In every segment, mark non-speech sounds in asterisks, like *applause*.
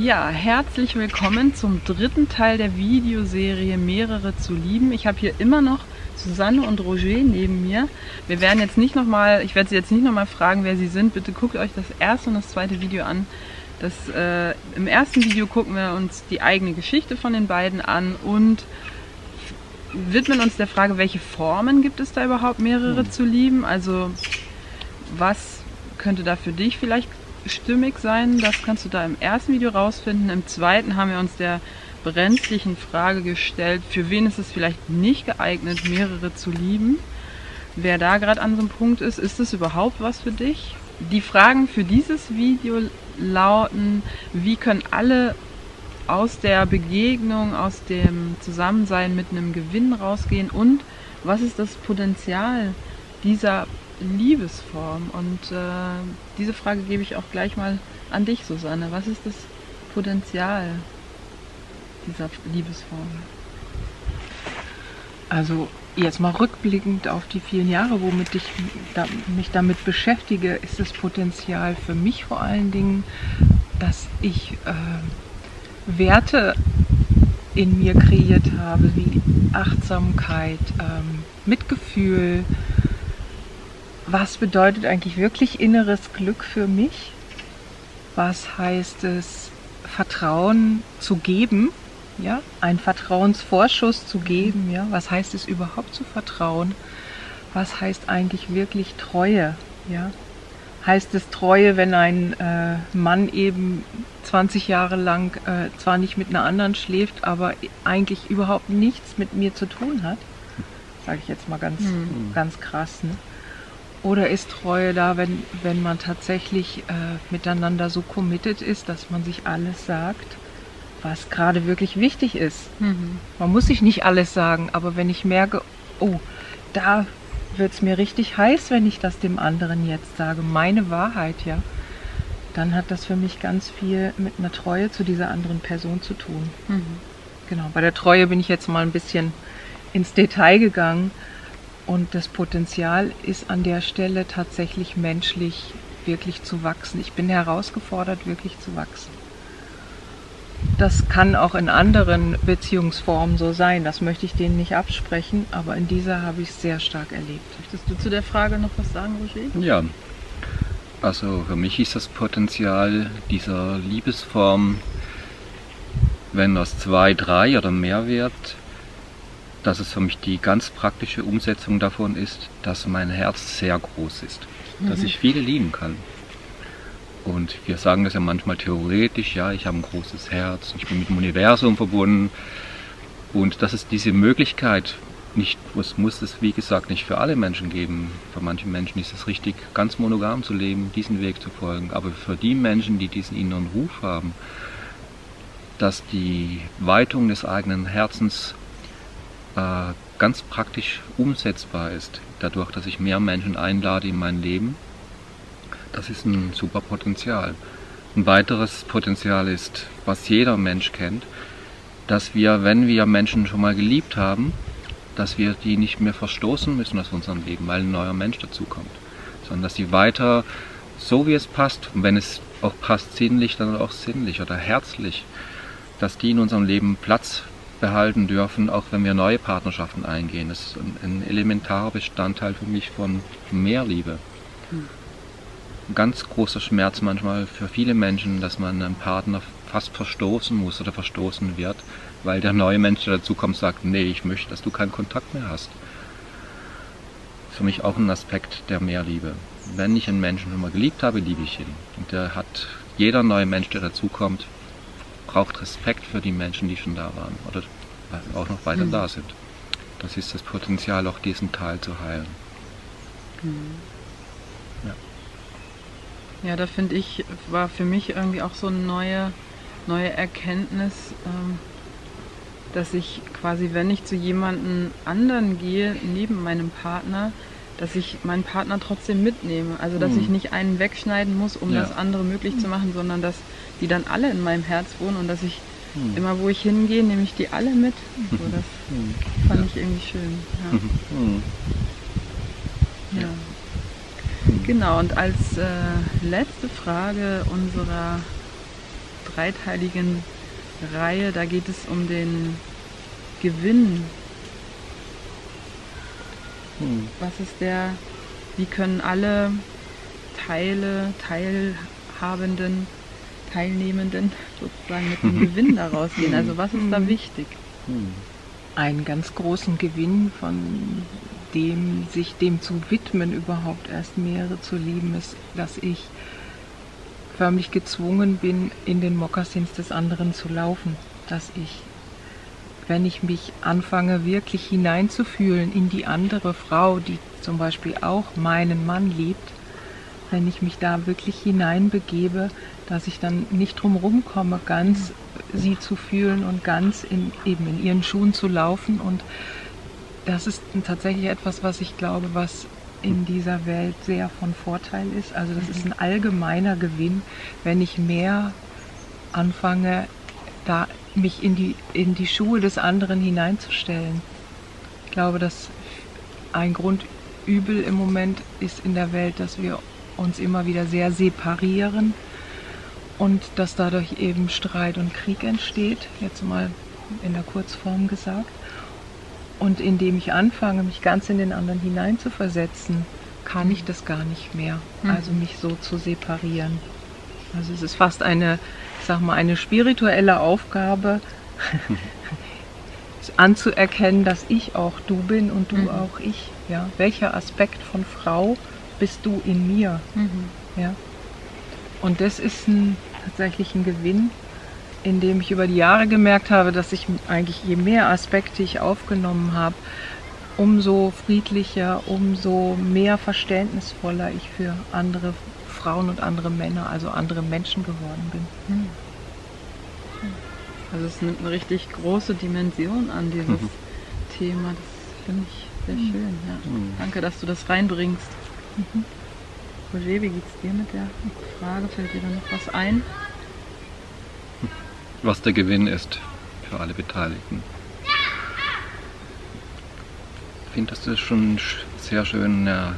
Ja, herzlich willkommen zum dritten Teil der Videoserie Mehrere zu lieben. Ich habe hier immer noch Susanne und Roger neben mir. Wir werden jetzt nicht nochmal, ich werde sie jetzt nicht nochmal fragen, wer sie sind. Bitte guckt euch das erste und das zweite Video an. Das, äh, Im ersten Video gucken wir uns die eigene Geschichte von den beiden an und widmen uns der Frage, welche Formen gibt es da überhaupt, mehrere hm. zu lieben? Also was könnte da für dich vielleicht stimmig sein. Das kannst du da im ersten Video rausfinden. Im zweiten haben wir uns der brenzlichen Frage gestellt, für wen ist es vielleicht nicht geeignet, mehrere zu lieben. Wer da gerade an so einem Punkt ist, ist es überhaupt was für dich? Die Fragen für dieses Video lauten, wie können alle aus der Begegnung, aus dem Zusammensein mit einem Gewinn rausgehen und was ist das Potenzial dieser Liebesform? Und äh, diese Frage gebe ich auch gleich mal an dich, Susanne. Was ist das Potenzial dieser Liebesform? Also jetzt mal rückblickend auf die vielen Jahre, womit ich mich damit beschäftige, ist das Potenzial für mich vor allen Dingen, dass ich äh, Werte in mir kreiert habe, wie Achtsamkeit, ähm, Mitgefühl, was bedeutet eigentlich wirklich inneres Glück für mich? Was heißt es, Vertrauen zu geben? Ja, einen Vertrauensvorschuss zu geben, ja? Was heißt es überhaupt zu vertrauen? Was heißt eigentlich wirklich Treue, ja? Heißt es Treue, wenn ein äh, Mann eben 20 Jahre lang äh, zwar nicht mit einer anderen schläft, aber eigentlich überhaupt nichts mit mir zu tun hat? Sage ich jetzt mal ganz, mhm. ganz krass. Ne? Oder ist Treue da, wenn, wenn man tatsächlich äh, miteinander so committed ist, dass man sich alles sagt, was gerade wirklich wichtig ist? Mhm. Man muss sich nicht alles sagen, aber wenn ich merke, oh, da wird es mir richtig heiß, wenn ich das dem anderen jetzt sage, meine Wahrheit, ja, dann hat das für mich ganz viel mit einer Treue zu dieser anderen Person zu tun. Mhm. Genau, bei der Treue bin ich jetzt mal ein bisschen ins Detail gegangen. Und das Potenzial ist an der Stelle tatsächlich menschlich wirklich zu wachsen. Ich bin herausgefordert, wirklich zu wachsen. Das kann auch in anderen Beziehungsformen so sein. Das möchte ich denen nicht absprechen, aber in dieser habe ich es sehr stark erlebt. Möchtest du zu der Frage noch was sagen, Roger? Ja. Also für mich ist das Potenzial dieser Liebesform, wenn das zwei, drei oder mehr wird, dass es für mich die ganz praktische Umsetzung davon ist, dass mein Herz sehr groß ist, mhm. dass ich viele lieben kann. Und wir sagen das ja manchmal theoretisch, ja, ich habe ein großes Herz, ich bin mit dem Universum verbunden. Und dass es diese Möglichkeit nicht, es muss es wie gesagt nicht für alle Menschen geben. Für manche Menschen ist es richtig, ganz monogam zu leben, diesen Weg zu folgen. Aber für die Menschen, die diesen inneren Ruf haben, dass die Weitung des eigenen Herzens äh, ganz praktisch umsetzbar ist, dadurch, dass ich mehr Menschen einlade in mein Leben. Das ist ein super Potenzial. Ein weiteres Potenzial ist, was jeder Mensch kennt, dass wir, wenn wir Menschen schon mal geliebt haben, dass wir die nicht mehr verstoßen müssen aus unserem Leben, weil ein neuer Mensch dazukommt, sondern dass sie weiter so wie es passt, und wenn es auch passt sinnlich, dann auch sinnlich oder herzlich, dass die in unserem Leben Platz behalten dürfen, auch wenn wir neue Partnerschaften eingehen. Das ist ein, ein elementarer Bestandteil für mich von Mehrliebe. Ein ganz großer Schmerz manchmal für viele Menschen, dass man einen Partner fast verstoßen muss oder verstoßen wird, weil der neue Mensch, der dazukommt, sagt, nee, ich möchte, dass du keinen Kontakt mehr hast. Für mich auch ein Aspekt der Mehrliebe. Wenn ich einen Menschen schon mal geliebt habe, liebe ich ihn. Und der hat jeder neue Mensch, der dazukommt, braucht Respekt für die Menschen, die schon da waren oder auch noch weiter mhm. da sind. Das ist das Potenzial, auch diesen Teil zu heilen. Mhm. Ja. ja, da finde ich, war für mich irgendwie auch so eine neue, neue Erkenntnis, ähm, dass ich quasi, wenn ich zu jemandem anderen gehe, neben meinem Partner, dass ich meinen Partner trotzdem mitnehme. Also dass mhm. ich nicht einen wegschneiden muss, um ja. das andere möglich zu machen, sondern dass die dann alle in meinem Herz wohnen und dass ich mhm. immer, wo ich hingehe, nehme ich die alle mit. So, das mhm. fand ja. ich irgendwie schön. Ja. Mhm. ja. Genau, und als äh, letzte Frage unserer dreiteiligen Reihe. Da geht es um den Gewinn. Hm. Was ist der, wie können alle Teile, Teilhabenden, Teilnehmenden sozusagen mit dem Gewinn daraus gehen? Also was ist da wichtig? Hm. einen ganz großen Gewinn, von dem sich dem zu widmen, überhaupt erst Meere zu lieben, ist, dass ich förmlich gezwungen bin, in den Mokassins des anderen zu laufen. Dass ich, wenn ich mich anfange, wirklich hineinzufühlen in die andere Frau, die zum Beispiel auch meinen Mann liebt, wenn ich mich da wirklich hineinbegebe, dass ich dann nicht drum komme, ganz sie zu fühlen und ganz in, eben in ihren Schuhen zu laufen. Und das ist tatsächlich etwas, was ich glaube, was in dieser Welt sehr von Vorteil ist. Also das ist ein allgemeiner Gewinn, wenn ich mehr anfange, da mich in die, in die Schuhe des anderen hineinzustellen. Ich glaube, dass ein Grundübel im Moment ist in der Welt, dass wir uns immer wieder sehr separieren und dass dadurch eben Streit und Krieg entsteht, jetzt mal in der Kurzform gesagt. Und indem ich anfange, mich ganz in den anderen hineinzuversetzen, kann ich das gar nicht mehr, Mhm. also mich so zu separieren. Also es ist fast eine, ich sag mal, eine spirituelle Aufgabe, *laughs* *laughs* anzuerkennen, dass ich auch du bin und du Mhm. auch ich. Ja? Welcher Aspekt von Frau bist du in mir? Mhm. Ja. Und das ist ein, tatsächlich ein Gewinn, in dem ich über die Jahre gemerkt habe, dass ich eigentlich je mehr Aspekte ich aufgenommen habe, umso friedlicher, umso mehr verständnisvoller ich für andere Frauen und andere Männer, also andere Menschen geworden bin. Hm. Also es nimmt eine richtig große Dimension an, dieses Mhm. Thema. Das finde ich sehr schön. Ja. Mhm. Danke, dass du das reinbringst. Mhm. Roger, wie geht's dir mit der Frage? Fällt dir da noch was ein? Was der Gewinn ist für alle Beteiligten. Ich finde, dass du das schon sch- sehr schön ja,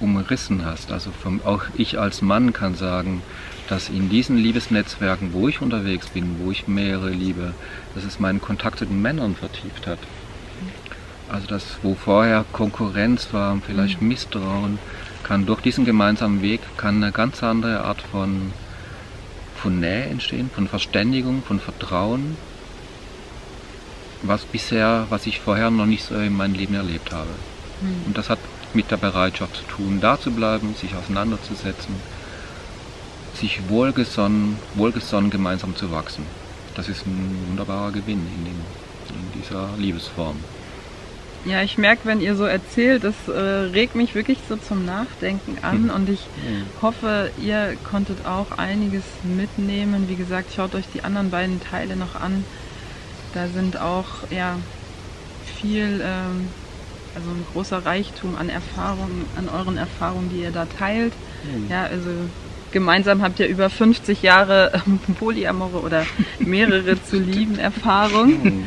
umrissen hast. Also vom, auch ich als Mann kann sagen, dass in diesen Liebesnetzwerken, wo ich unterwegs bin, wo ich mehrere liebe, dass es meinen Kontakt zu den Männern vertieft hat. Also das, wo vorher Konkurrenz war, vielleicht Misstrauen, kann durch diesen gemeinsamen Weg kann eine ganz andere Art von, von Nähe entstehen, von Verständigung, von Vertrauen, was bisher, was ich vorher noch nicht so in meinem Leben erlebt habe. Hm. Und das hat mit der Bereitschaft zu tun, da zu bleiben, sich auseinanderzusetzen, sich wohlgesonnen, wohlgesonnen gemeinsam zu wachsen. Das ist ein wunderbarer Gewinn in, dem, in dieser Liebesform. Ja, ich merke, wenn ihr so erzählt, das äh, regt mich wirklich so zum Nachdenken an Mhm. und ich hoffe, ihr konntet auch einiges mitnehmen. Wie gesagt, schaut euch die anderen beiden Teile noch an. Da sind auch ja, viel, ähm, also ein großer Reichtum an Erfahrungen, an euren Erfahrungen, die ihr da teilt. Ja, also gemeinsam habt ihr über 50 Jahre ähm, Polyamore oder mehrere zu lieben Erfahrung.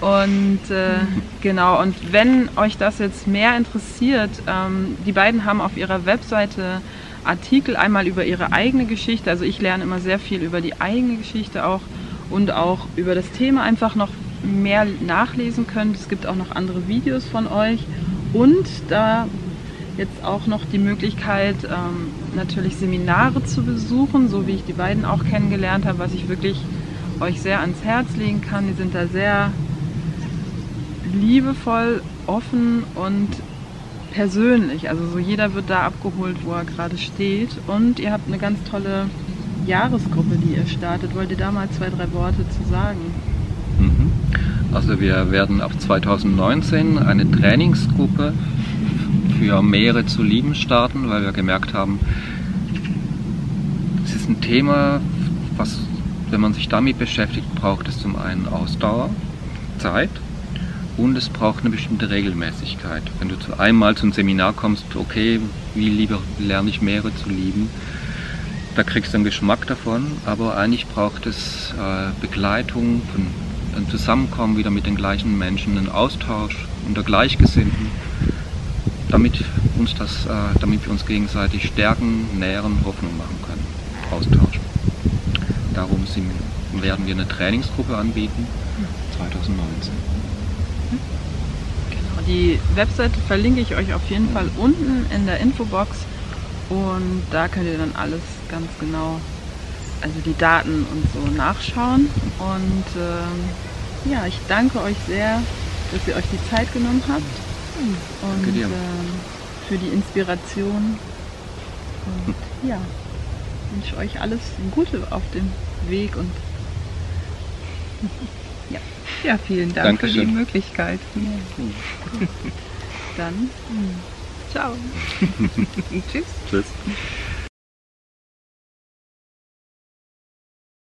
Und äh, genau, und wenn euch das jetzt mehr interessiert, ähm, die beiden haben auf ihrer Webseite Artikel einmal über ihre eigene Geschichte. Also ich lerne immer sehr viel über die eigene Geschichte auch und auch über das Thema einfach noch mehr nachlesen könnt. Es gibt auch noch andere Videos von euch und da jetzt auch noch die Möglichkeit, ähm, natürlich Seminare zu besuchen, so wie ich die beiden auch kennengelernt habe, was ich wirklich euch sehr ans Herz legen kann. Die sind da sehr liebevoll, offen und persönlich. Also so jeder wird da abgeholt, wo er gerade steht. Und ihr habt eine ganz tolle Jahresgruppe, die ihr startet. Wollt ihr da mal zwei, drei Worte zu sagen? Mhm. Also wir werden ab 2019 eine Trainingsgruppe für Meere zu lieben starten, weil wir gemerkt haben, es ist ein Thema, was, wenn man sich damit beschäftigt, braucht es zum einen Ausdauer, Zeit und es braucht eine bestimmte Regelmäßigkeit. Wenn du zu einmal zum Seminar kommst, okay, wie lieber lerne ich Meere zu lieben, da kriegst du einen Geschmack davon, aber eigentlich braucht es äh, Begleitung, ein Zusammenkommen wieder mit den gleichen Menschen, einen Austausch unter Gleichgesinnten, damit, uns das, äh, damit wir uns gegenseitig stärken, nähren, Hoffnung machen können, austauschen. darum werden wir eine Trainingsgruppe anbieten 2019. Genau, die Webseite verlinke ich euch auf jeden Fall unten in der Infobox und da könnt ihr dann alles ganz genau, also die Daten und so nachschauen. Und ähm, ja, ich danke euch sehr, dass ihr euch die Zeit genommen habt Danke dir. ähm, für die Inspiration. Und *laughs* ja, wünsche euch alles Gute auf dem Weg und *laughs* Ja, vielen Dank für die Dankeschön. Möglichkeit. *laughs* dann ciao. Tschüss. Tschüss.